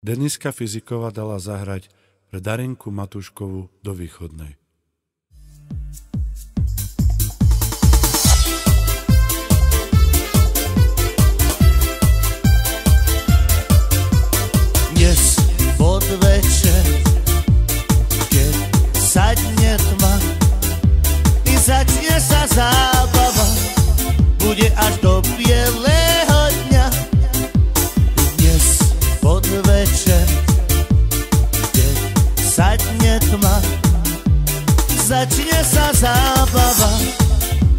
Deniska Fyziková dala zahrať pre Darinku Matuškovu do východnej. Dnes podvečer, keď sadne tma i začne sa zábava, bude až podvečer, keď sadne tma, začne sa zábava,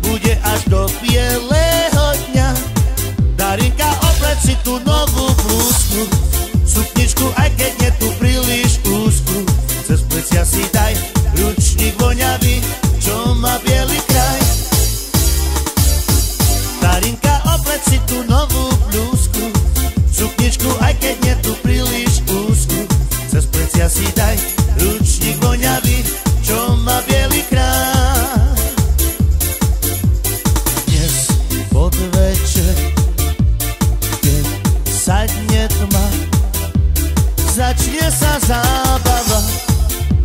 bude až do bielého dňa. Darinka, oblec si tú novú blúzku, sukničku, aj keď nie tu príliš úzku. Cez plecia si daj ručník voňavý, čo má biely kraj. Darinka, oblec si tú novú daj ručník voňavý, čo má biely kraj. Dnes podvečer keď sadne tma, začne sa zábava,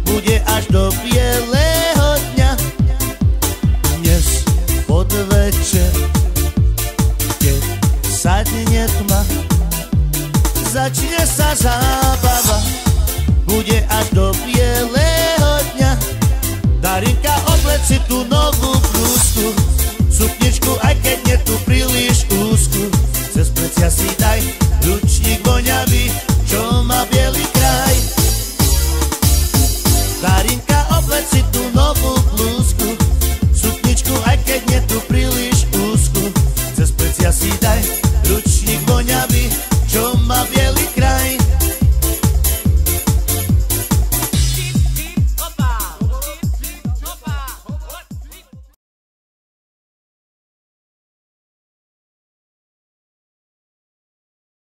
bude až do bielého dňa. Dnes podvečer, keď sadne tma, začne sa zábava, pleci tú novú blúzku, sukničku, aj keď nie tu príliš úzku. Cez plecia si daj ručník voňavý, čo má bielý kraj. Karinka, obleci tú novú blúzku, sukničku, aj keď nie tu príliš úzku. Cez plecia si daj ručník voňavý, čo má bielý